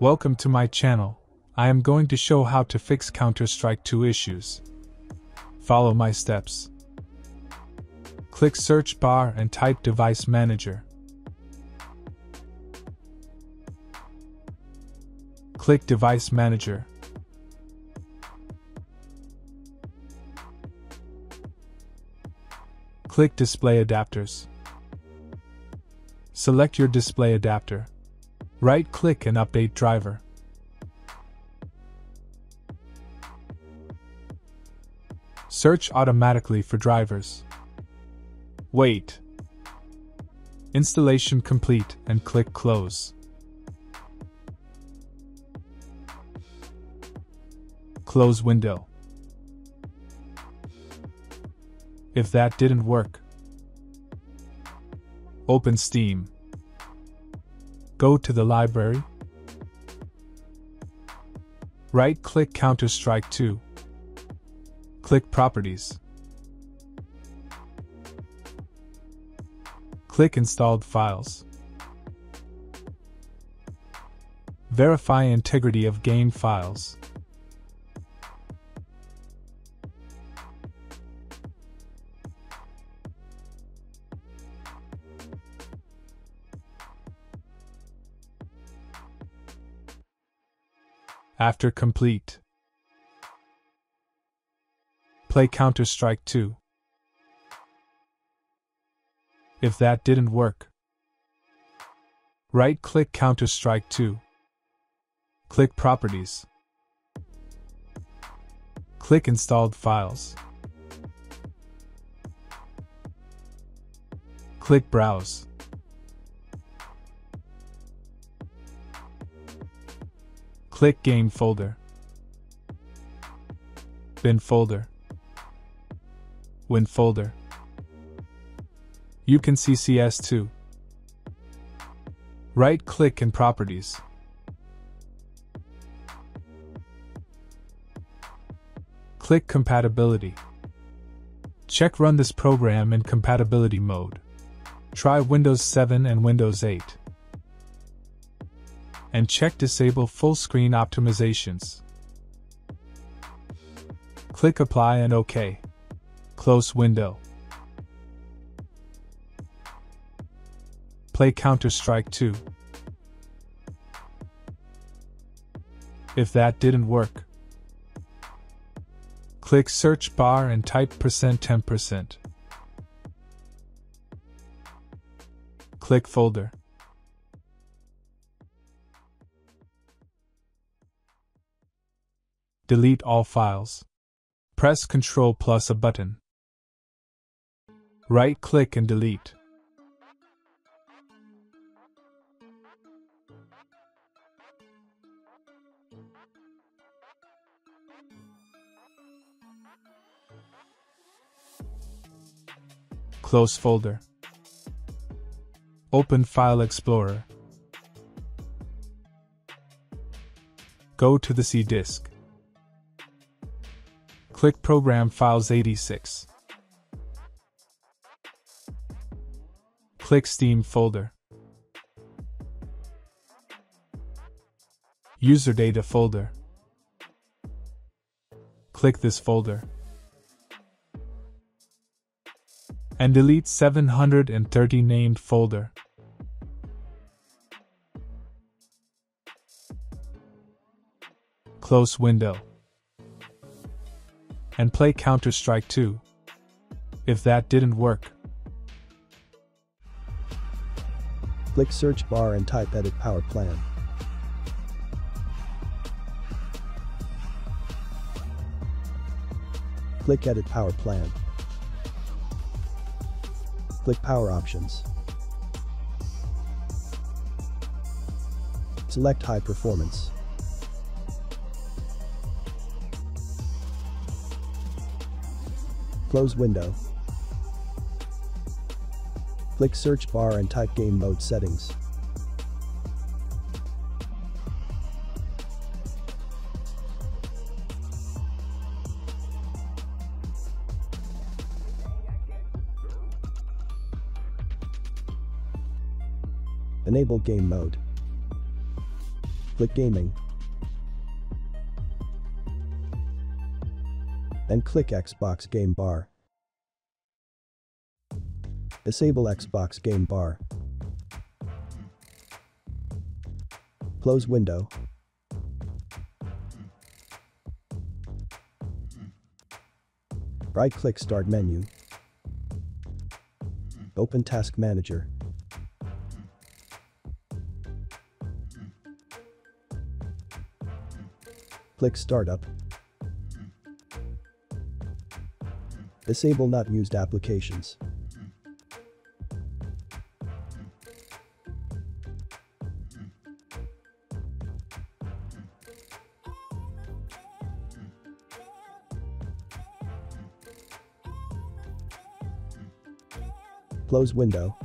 Welcome to my channel. I am going to show how to fix Counter-Strike 2 issues. Follow my steps. Click search bar and type device manager. Click device manager. Click display adapters. Select your display adapter. Right click and update driver. Search automatically for drivers. Wait. Installation complete and click Close. Close window. If that didn't work, open Steam. Go to the library. Right click Counter Strike 2. Click Properties. Click Installed Files. Verify integrity of game files. After complete, play Counter Strike 2. If that didn't work, right click Counter Strike 2. Click Properties. Click Installed Files. Click Browse. Click Game folder. Bin folder. Win folder. You can see CS2. Right click in Properties. Click Compatibility. Check Run this program in compatibility mode. Try Windows 7 and Windows 8. And check Disable Full Screen Optimizations. Click Apply and OK. Close window. Play Counter Strike 2. If that didn't work, click search bar and type percent %10%. Click folder. Delete all files. Press Ctrl plus a button. Right click and delete. Close folder. Open File Explorer. Go to the C disk. Click Program Files 86. Click Steam folder. User Data folder. Click this folder. and delete 730 named folder. Close window. And play Counter Strike 2. If that didn't work, Click search bar and type edit power plan. Click edit power plan. Click power options. Select high performance. Close window. Click search bar and type game mode settings. Enable game mode. Click Gaming. And click Xbox Game Bar. Disable Xbox Game Bar. Close window. Right-click Start menu. Open Task Manager. Click Startup. Disable not used applications. Close window.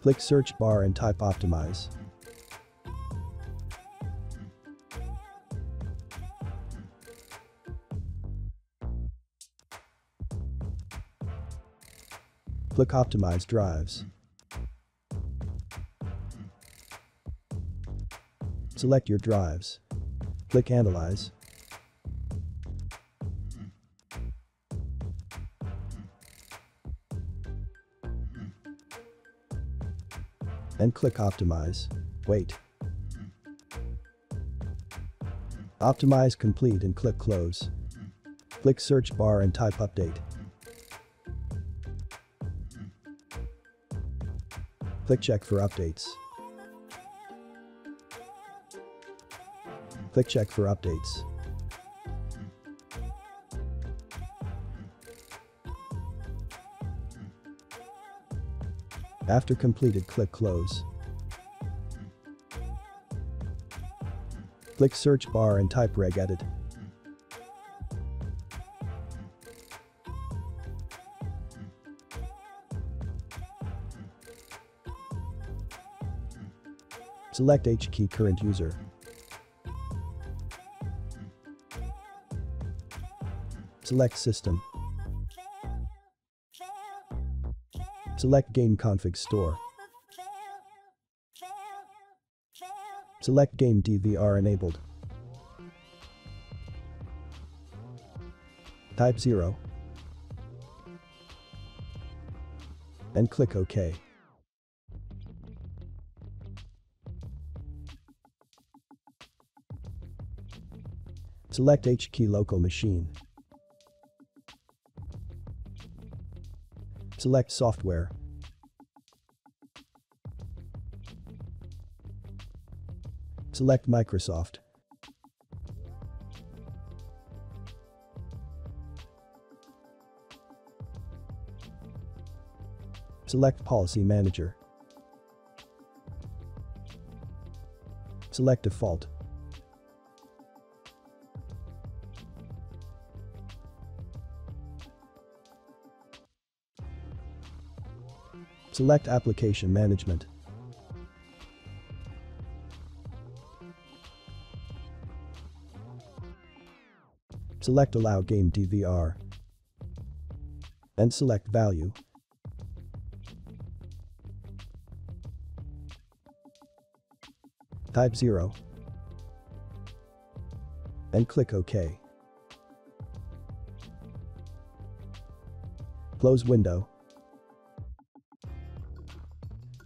Click search bar and type optimize. Click optimize drives. Select your drives. Click analyze. and click Optimize. Wait. Optimize complete and click Close. Click search bar and type Update. Click Check for updates. Click Check for updates. After completed click close. Click search bar and type regedit. Select H key current user. Select system. Select Game Config Store. Select Game DVR enabled. Type 0. And click OK. Select H key local machine. Select software. Select Microsoft. Select Policy Manager. Select Default. Select Application Management. Select Allow Game DVR. And select Value. Type 0. And click OK. Close window.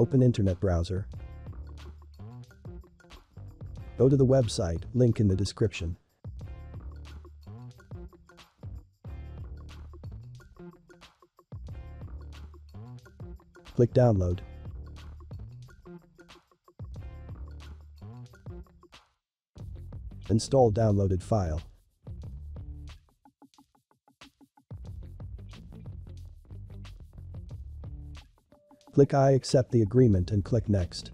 Open internet browser. Go to the website, link in the description. Click download. Install downloaded file. Click I accept the agreement and click Next.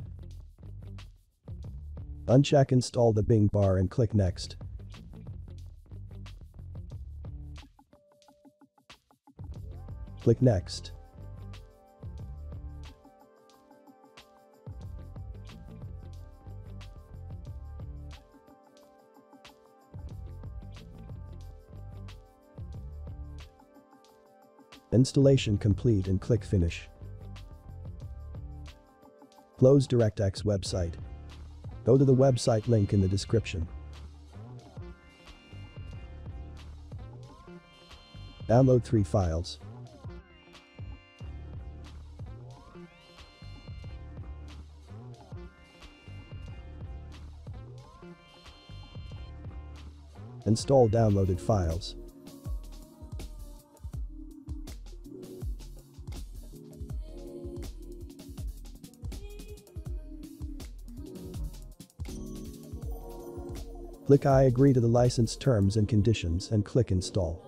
Uncheck Install the Bing bar and click Next. Click Next. Installation complete and click Finish. Close DirectX website. Go to the website link in the description. Download three files. Install downloaded files. Click I agree to the license terms and conditions and click install.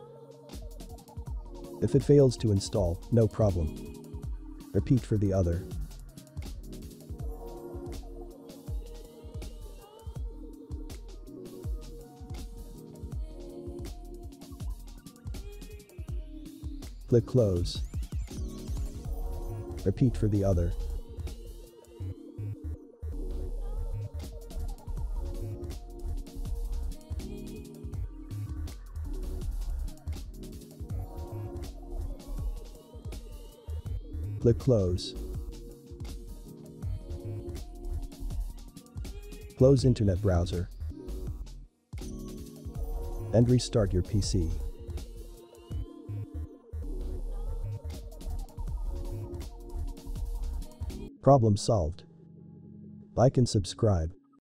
If it fails to install, no problem. Repeat for the other. Click close. Repeat for the other. Click close. Close internet browser. And restart your PC. Problem solved. Like and subscribe.